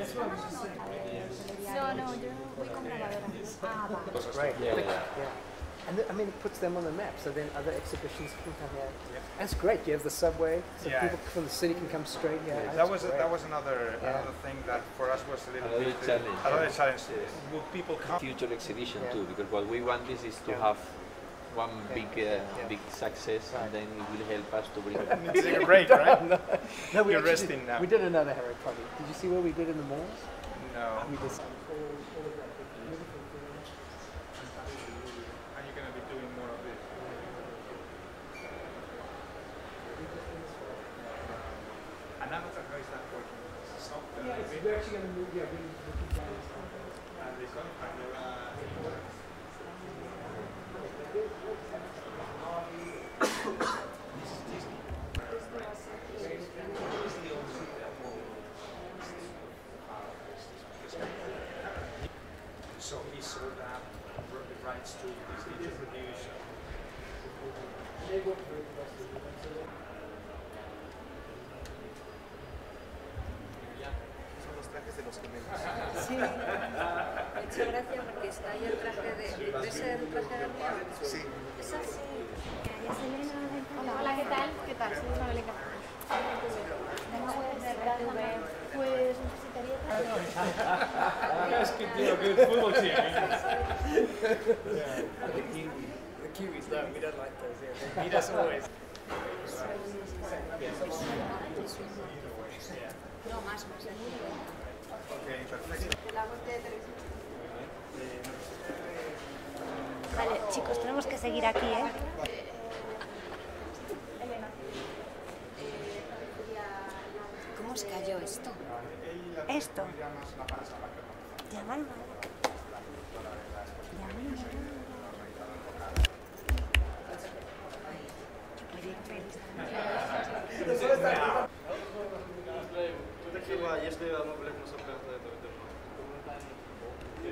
No, no, yo voy con grabadora. Ah, va. Right. Yeah, yeah. yeah. And th- I mean, it puts them on the map, so then other exhibitions can come here. That's great. You have the subway, so Yeah. people from the city can come straight here. That was great. that was another Yeah. another thing that for us was a little Another bit uh, challenge, Another yeah. challenge. Yes. Would people come? future exhibition Yeah. too, because what we want is, is to Yeah. have one big uh, yeah. big success, right. and then it will help us to bring. a break, right? no, we are resting now. We did another Harry Potter. Did you see what we did in the malls? No. We just. you're actually going to move, yeah, we're looking down. And they're going to find their, so he sold out the rights to Disney to produce. Son los trajes de los gemelos. Sí. Hecho gracia porque está ahí el traje de. ¿Ves el traje del mío? Sí. Es así. Hola, hola, ¿qué tal? ¿Qué tal? Soy Vengo pues de. Pues necesitaría... Es que tío, que el fútbol sí. Kiwis. No, más, más. Ok, perfecto. Vale, chicos, tenemos que seguir aquí, ¿eh? ¿Cómo se cayó esto? Esto. Llaman. Chyba,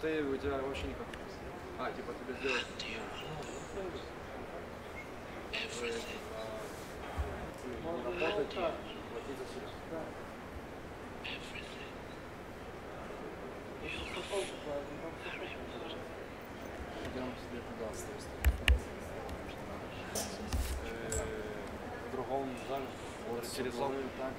ты у тебя вообще никак. А, типа тебе сделать. Можно работать платить за себя. Идем себе туда, с той стороны. В другом зале. Через зону так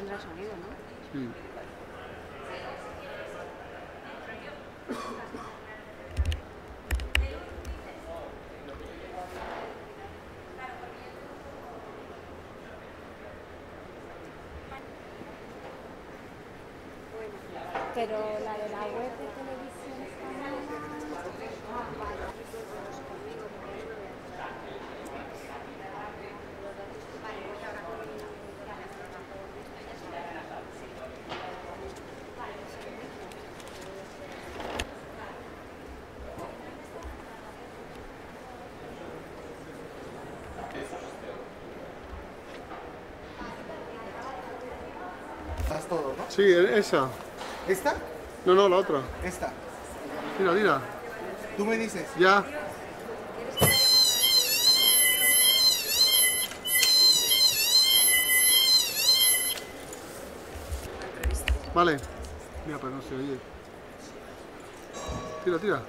tendrá sonido, ¿no? Pero la de la web de televisión española... Ah, Haz todo, ¿no? Sí, esa. ¿Esta? No, no, la otra. Esta. Mira, mira. Tú me dices. Ya. Vale. Mira, pero no se oye. Tira, tira.